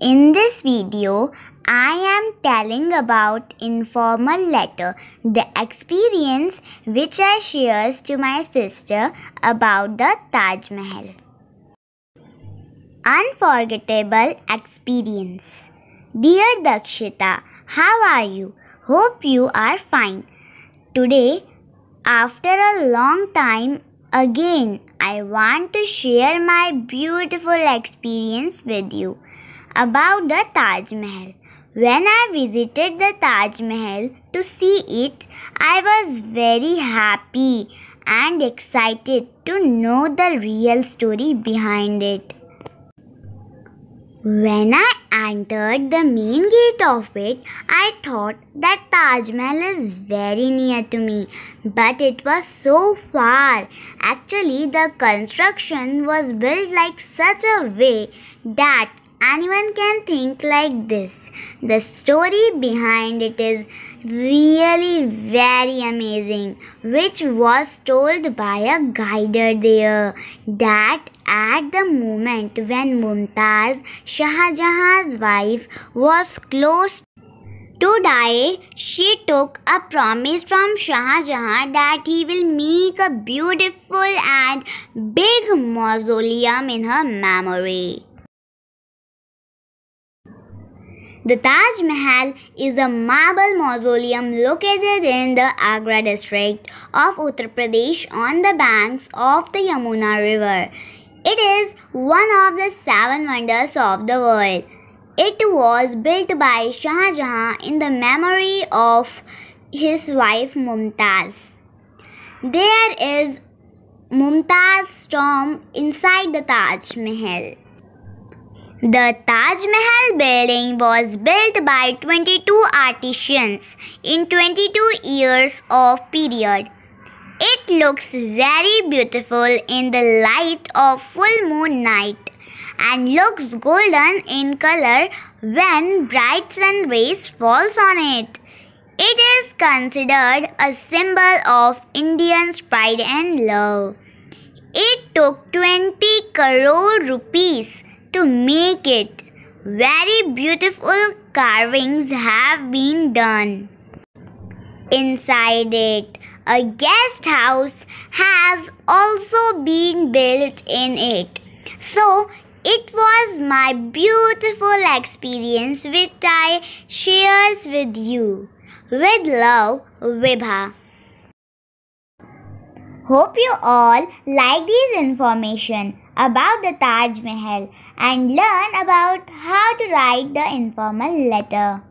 In this video, I am telling about informal letter, the experience which I shares to my sister about the Taj Mahal. Unforgettable experience. Dear Dakshita, how are you? Hope you are fine. Today, after a long time, again I want to share my beautiful experience with you about the Taj Mahal. When I visited the Taj Mahal to see it, I was very happy and excited to know the real story behind it. When I entered the main gate of it, I thought that Taj Mahal is very near to me, but it was so far. Actually, the construction was built like such a way that anyone can think like this. The story behind it is really very amazing, which was told by a guider there that at the moment when Mumtaz, Shah Jahan's wife, was close to die, she took a promise from Shah Jahan that he will make a beautiful and big mausoleum in her memory. The Taj Mahal is a marble mausoleum located in the Agra district of Uttar Pradesh on the banks of the Yamuna River. It is one of the seven wonders of the world. It was built by Shah Jahan in the memory of his wife Mumtaz. There is Mumtaz tomb inside the Taj Mahal. The Taj Mahal building was built by 22 artisans in 22 years of period. It looks very beautiful in the light of full moon night and looks golden in color when bright sun rays falls on it. It is considered a symbol of Indians' pride and love. It took 20 crore rupees to make it. Very beautiful carvings have been done. Inside it, a guest house has also been built in it. So, it was my beautiful experience which I shares with you. With love, Vibha. Hope you all like this information about the Taj Mahal and learn about how to write the informal letter.